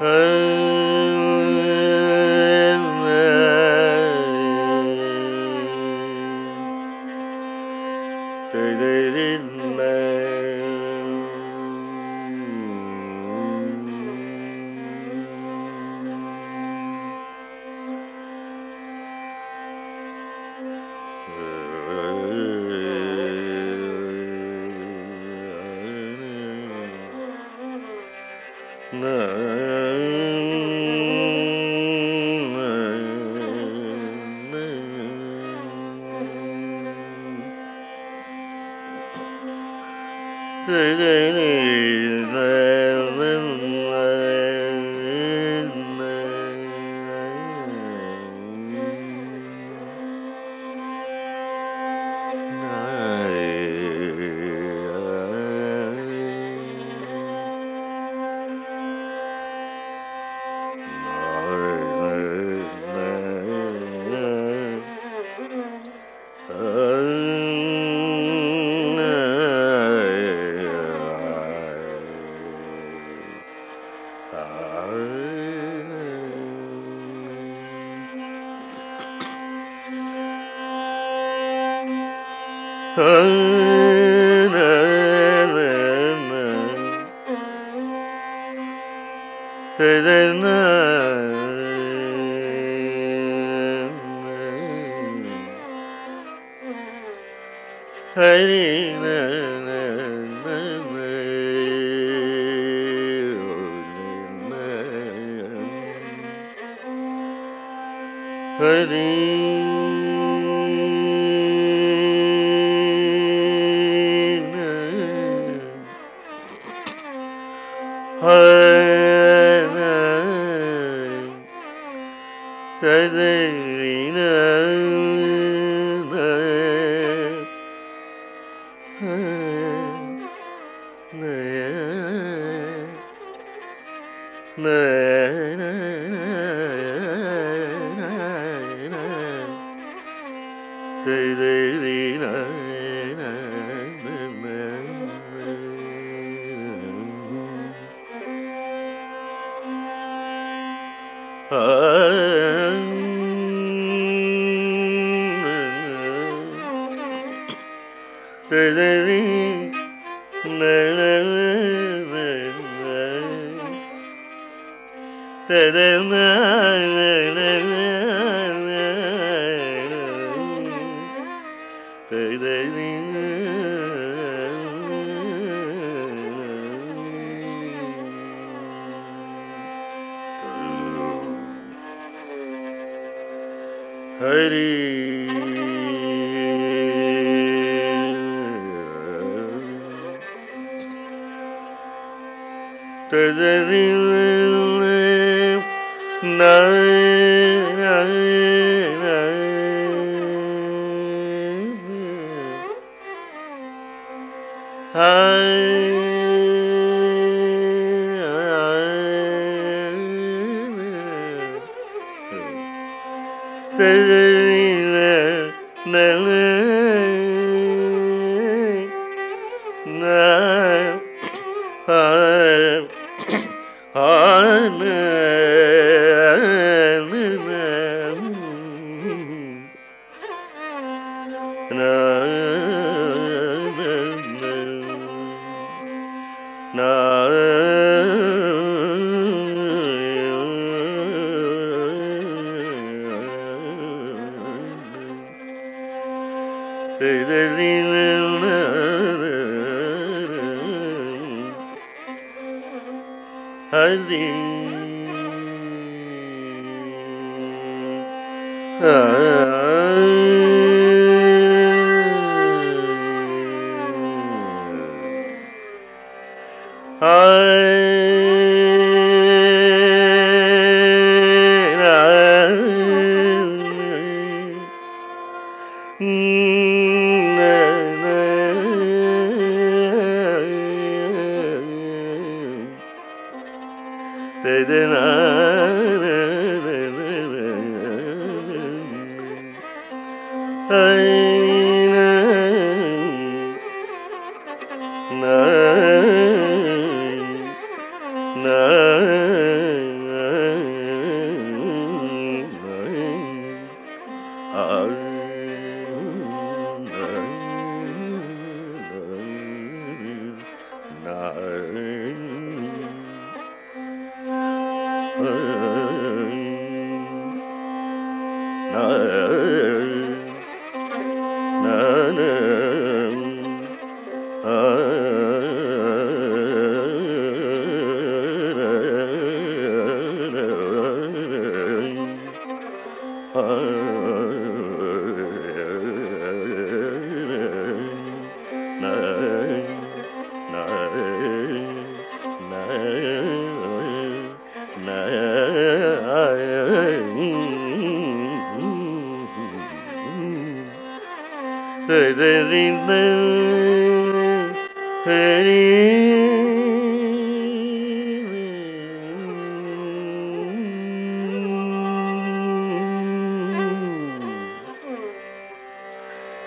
嗯。Hare Hari Tadaviva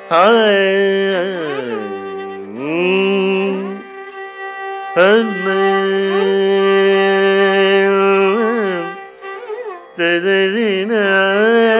da da da da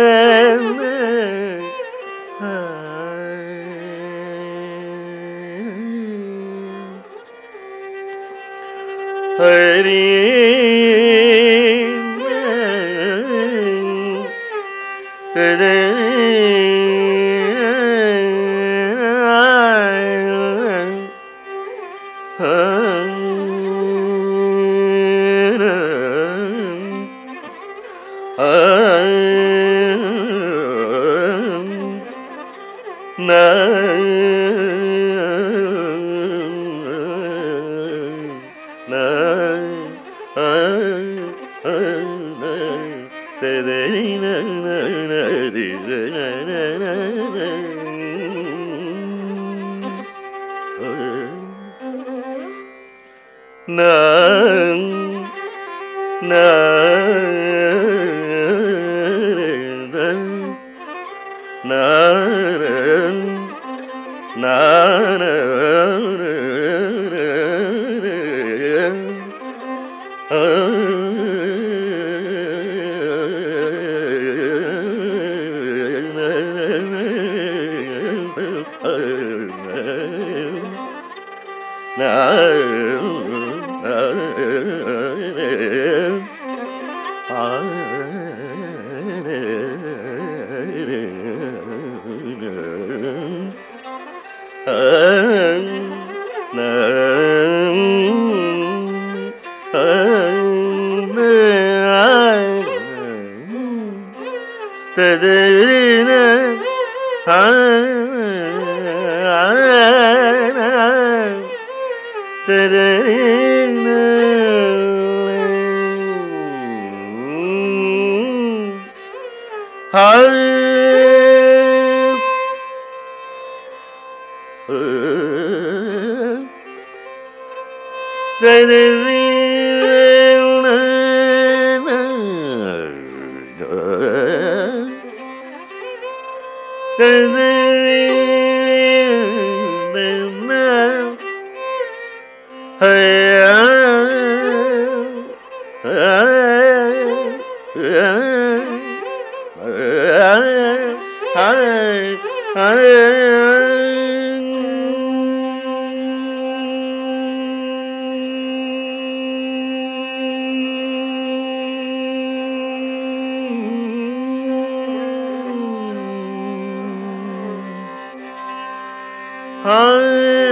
Ah.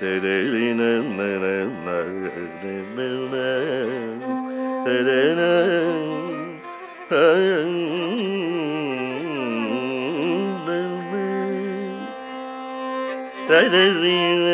da da da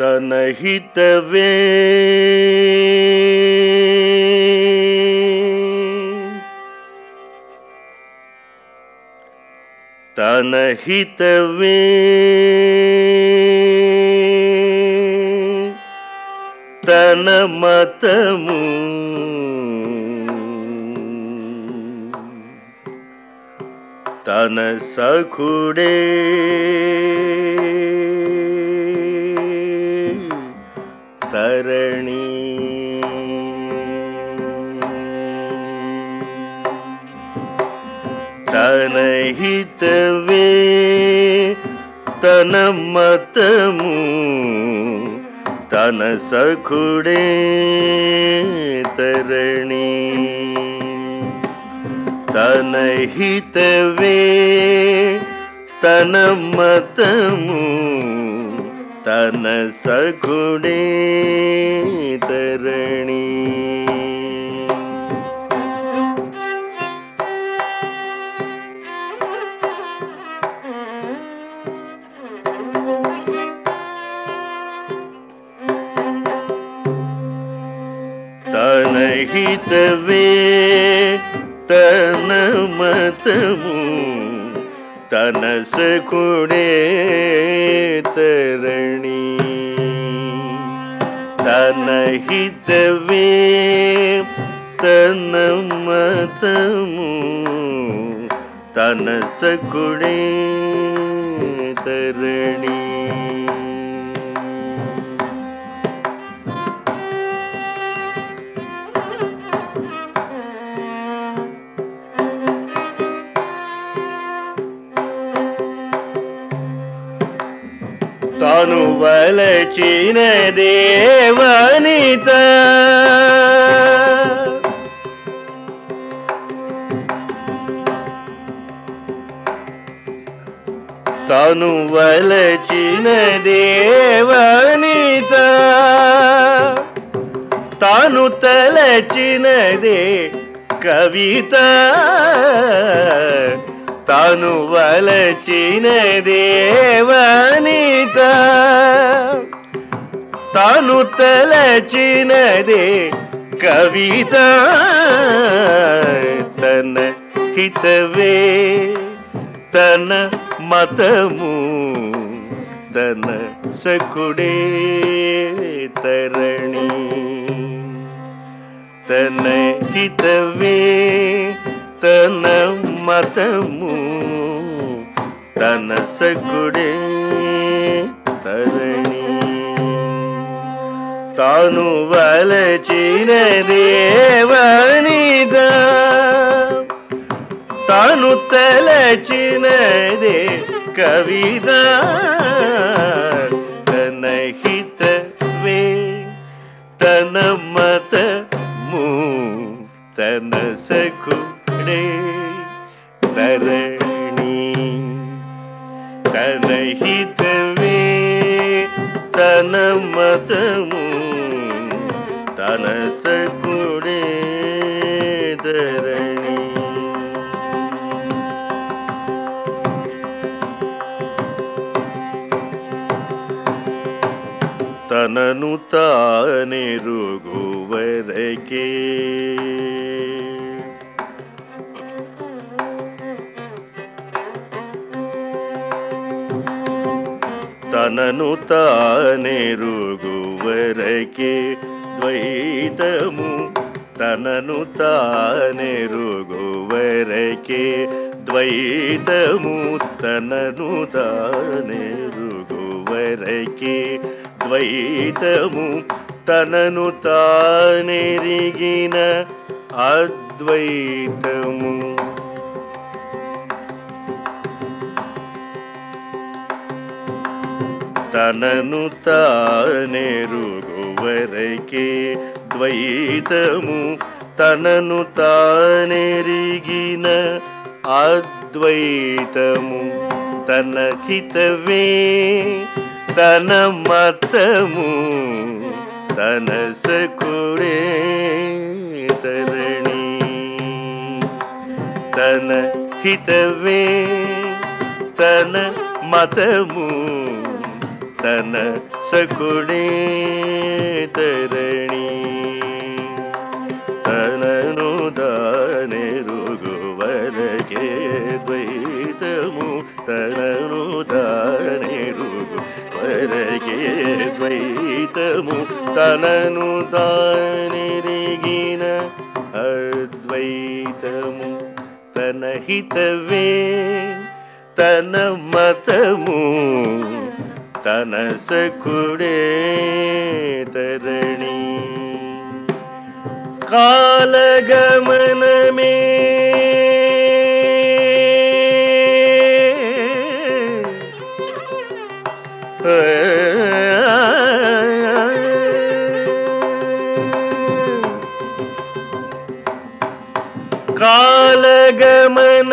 तनहितवे। तनहितवे। तनहि तन सखुडे। तरणि। तनहितवे तन मतमु तन सखुडे तरणि। तनहितवे तन मतमु तन सगुणे तरणी। तनहितवे మతము తన సకుడే తరణి తన హితవే తన మతము తన సకుడే తరణి వలచిన దేవనిత తాను వలచిన దేవనిత తాను తలచినదే కవిత తాను వలచిన దేవనిత తాను తలచినదే కవిత తన హితవే తన మతము తన సకుడే తరణి తన హితవే తన మతము తన సకుడే తరణి తాను వలచిన దేవనిద తాను తలచినదే కవిత తన హితవే తన మతము తన సకుడే തടേ തരണി. തനഹിതവേ തന മതമു തന സകുടേ ധരണി तननु ते ದ್ವೈತಮು ತನನು तननु ದ್ವೈತಮು ತನನು द्वैतमु। ದ್ವೈತಮು ತನನು ऋगु ಅದ್ವೈತಮು తనను తానెరుగువరకే ద్వైతము తనను తానెరిగిన అద్వైతము తన హితవే తన మతము తన సకుడే తరణి తన హితవే తన మతము तन सकुणे तरणी तननुदाने रुघुवरगे द्वैतमु तननुदाने रुघुवरगे द्वैतमु तननुदानिरिगिन अद्वैतमु तनहितवे तन मतमु तन सखुडे तरणी कालगमन मे कालगमन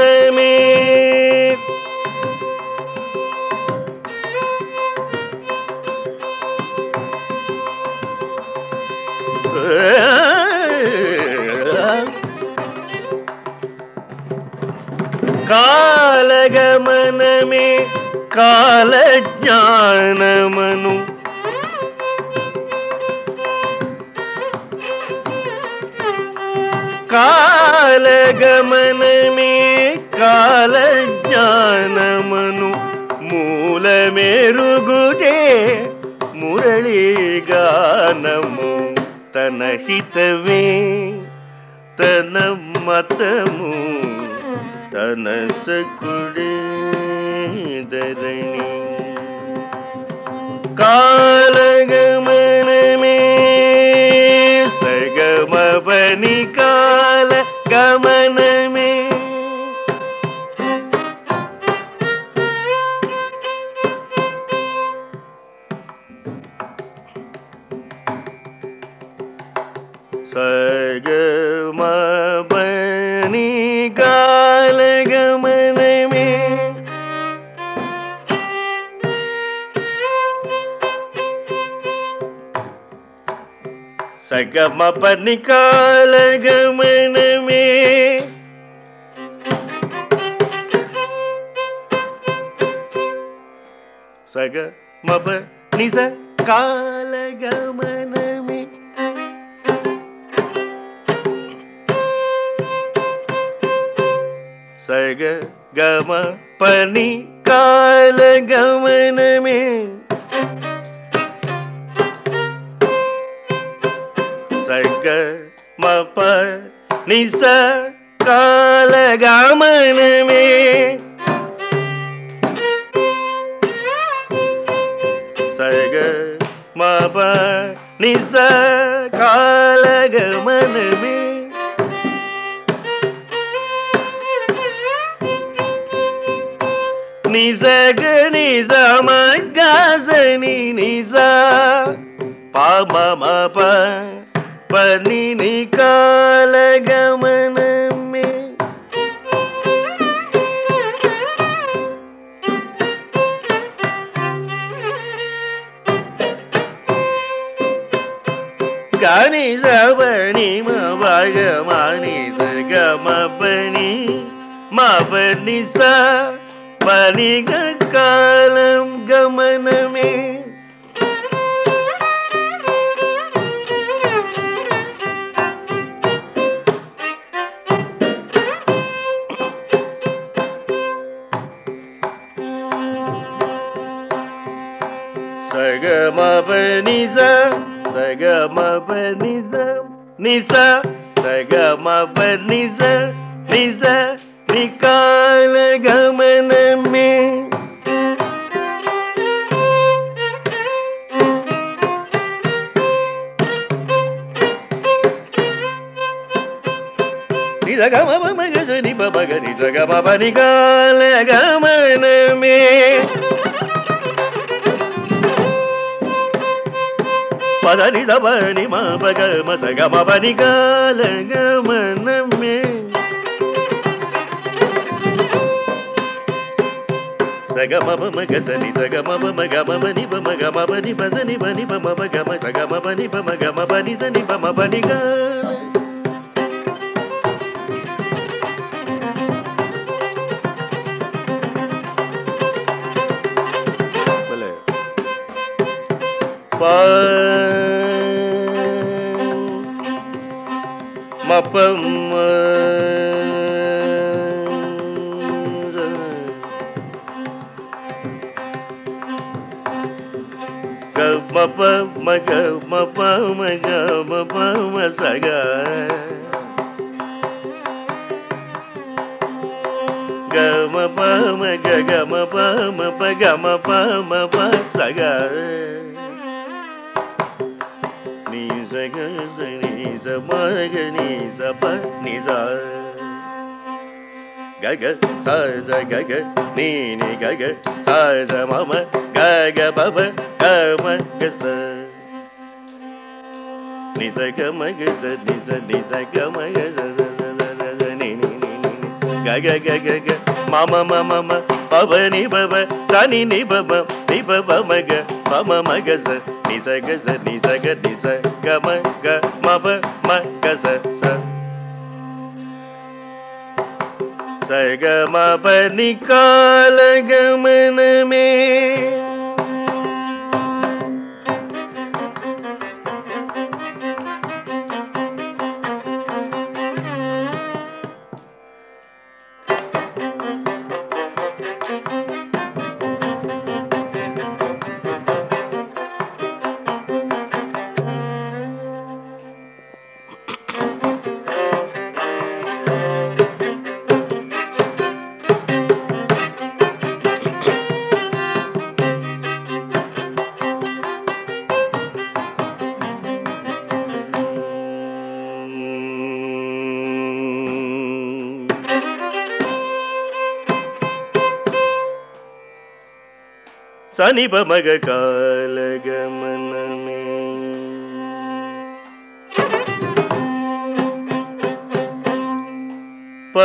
കാലഗമനമേ കാലജ്ഞാനമനു. കാലഗമനമേ കാലജ്ഞാനമനു. മൂലമേറുകുതേ മുരളീഗാനമ හිතවේ තන මතමු තනසකුඩදරණි කාලගමනමි சகம பனிகாலகமனமே சக மப நிச காலகமனமே. சக கம பனி காலகமனமே. మప నిస కాల గమనమే సగ మప నిస కాల గమనమే నిజగ నిజ మగజని నిజ పామ మప పని నికాల గమనమే గాని సవని మగమాని గమ పని మా పని స పని కాలం గమనమే Să gămă pe niză, să gămă pe niză, niză, să gămă pe niză, niză, nicale gămână mi. ni gămă pe niză, niză gămă pe nicale gămână mi. కాల గమనమే సగ మమ మగ సని సగ మమ మగ మమ ని బమ గ మమ ని బ సని బని బమ మగ మ సగ మమ ని బమ గ మ బని సని బమ బని గా భలే galpão மக நீ சப நிசார். கக சார்ஜ கக நீ நீ கக சார்ஜ மம கக பப கம கச நிச கம கச நிச நிச கம கச நீ நீ நீ கக கக கக மம மம ம பவ நிபவ தனி நிபவ நிபவ மக பம மகச நிச கச நிச க நிச. ga ma ga ma ba ma ga sa sa sa ga ma ba ni ka la ga ma na me சனி பமக காலகமனமே ப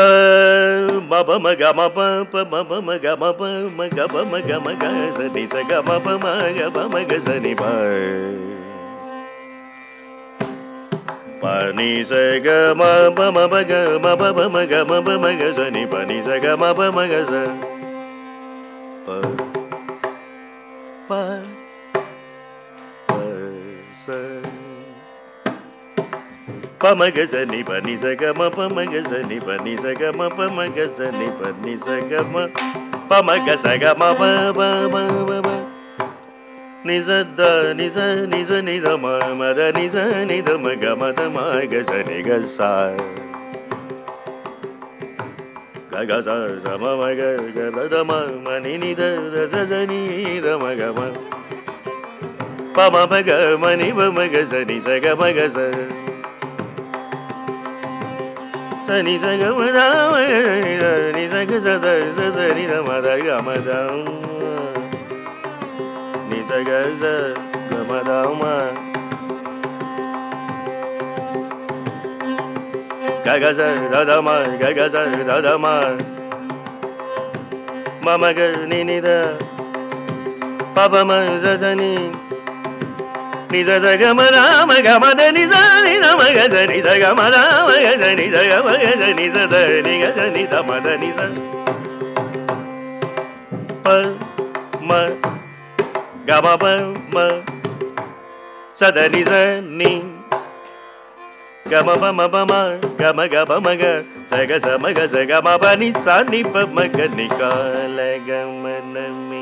மப மக மப ப மப மக மப மக ப மக மக சனி சக மப மக ப மக சனி ப பனி சக மப மப க மப ப மக மப மக சனி பனி சக மப மக ச పమగ సని పని సగమ పమగ సని పని సగమ పమగ సని పని సగమ పమగ సగమ పమ నిజ ద నిజ నిజ నిజ మద నిజ నిజ మగ మద మగ సని గ సా గగ స సమ మగ గ పద మని నిద ద స ని ద మగ మ పమ మగ మని మ మగ సని సగ మగ స sa ni ga ma sa ni ga ma ga da ma ma ga ga ma ma ga da ni sa ga sa da sa sa ni da ma da ga ma da ni sa ga sa ga ma da ma ga ga sa da da ma ga ga sa da da ma ma ma ga ni ni da pa pa ma sa sa ni ni sa sa ga ma da ma ga ma da ni sa ni da ma ga sa ni sa ga ma da ma ga sa ni sa ga ma ga sa ni sa da ni ga sa ni da ma da ni sa pa ma ga ba ba ma sa da ni sa ni ga ma ba ma pa ma ga ma ga pa ma ga sa ga sa ma ga ni ca la ga ma nam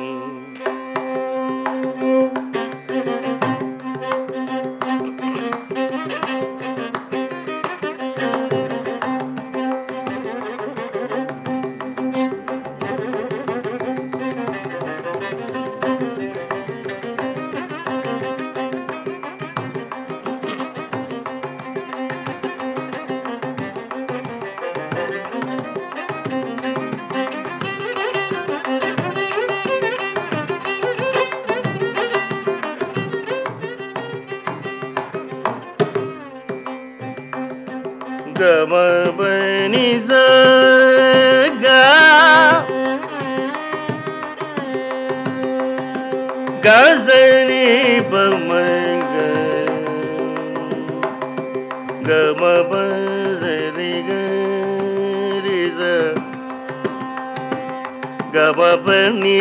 நீ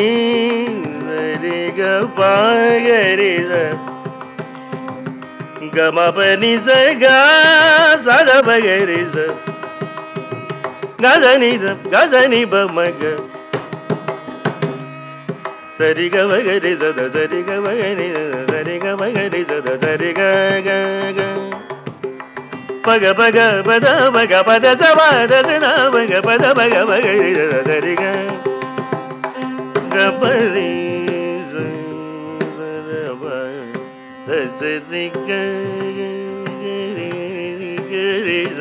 வருக பாகரிச கமபனிச சதபகரிச கசனித கசனி பமக சரிக வகரி சத சரிக வகரி சரிக வகரி சத சரிக பக பக பத பக பத சவாத பக பத பக வகரி சத சரிக సద సరి గ గ గ పగ పగ పద పగ పద స పద స పగ పద పగ బగరి సద సరి గ గ పరి స సద ప సరి గ గరి స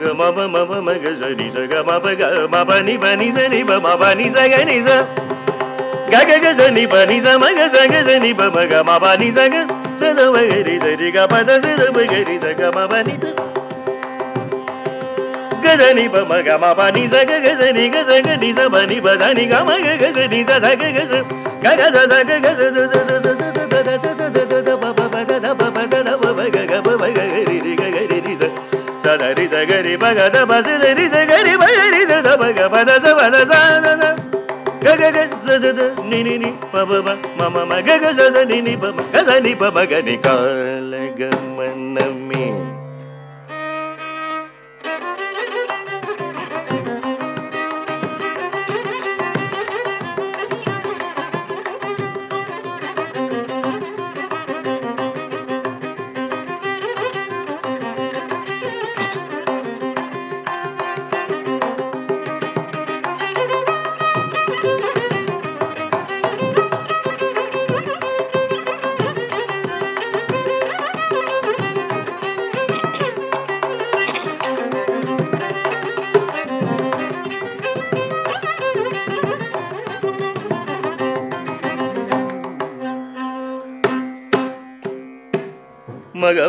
గ మ ప మ ప మ గ స ని స గ మ ప గ మ ప ని ప ని స ని ప మ ప ని స గ ని స గ గ గ స ని ప ని స మ గ స గ స ని ప మ గ మ ప ని స గ స ద మ గ రి స రి గ ప ద స ద మ గ రి స గ మ ప ని స గ స ని ప మ గ మ ప ని స గ గ స ని గ స గ ని స ప ని ప స ని గ మ గ గ స ని స ద గ గ స గ గ స ద గ గ స స స ద ద స ద ద ద స స ద ద ద ప ప ప ద ద ప ప ద ద ప ప గ గ ప ప గ గ రి రి గ గ రి రి స స ద రి స గ రి ప గ ద ప స ద రి స గ రి ప గ రి స ద ప గ ప ద స ప ద స ద ద గ గ గ స స ద ని ని ని ప ప ప మ మ మ గ గ స ద ని ని ప మ గ స ని ప మ గ ని కాల గ మ న మి ga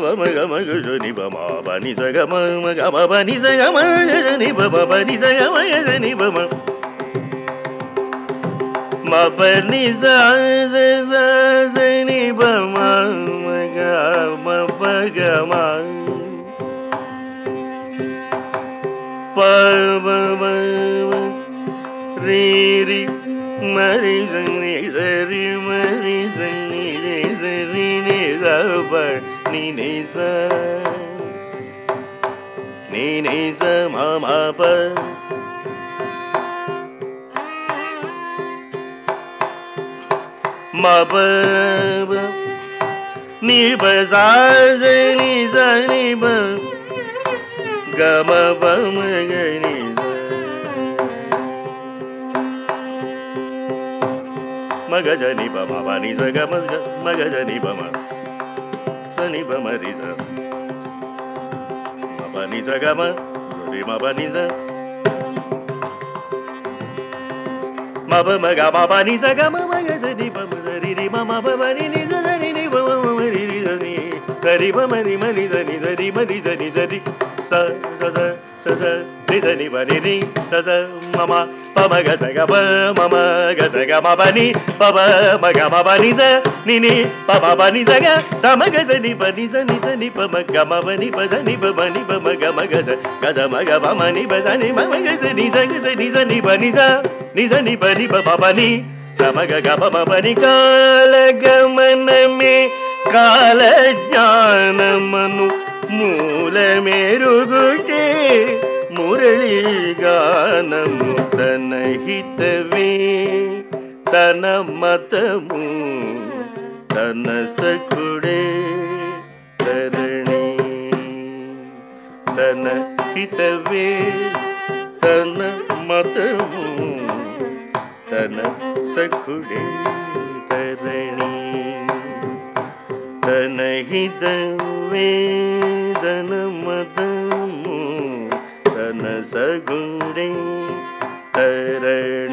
ma ba ni sa ma ma pa ni pa sa ni sa ni pa gà ma pa ma gây ni ma ga ja ni pa ma pa ni sa. Ga ma ga ma ga ja ni pa ma. Ni ba ma ri ma ba ni sa ga ma. ma ba ni za ma ba ma ga ma ba ni za ga ma ma ga za ni ba ma za ri ri ma ma ba ba ni ni za za ni ni ba ma ma ri ri za ni za ri ma ma ri ma ni za ni za ri ma ni za ni za ri sa sa sa sa sa ni za ni ba ni ni sa sa ma ma ga ma ba ni pa sa ni pa ba ni pa ma ga ma ga sa ga sa ma ga ba ma ni pa sa ni ma ma ga sa ni sa ga sa ni sa ni pa ni sa ni sa ni pa ni pa pa pa ni sa ma ga ga pa ma pa ni కాల గమనమే కాల జ్ఞానమను మూల మెరుగుటే మురళి గానము తన హితవే తన మతము తన సకుడే తరణి తన హితవే తన మతము తన సఖుడే తరణి తన హితవే తన మతము सगुरे सगुरि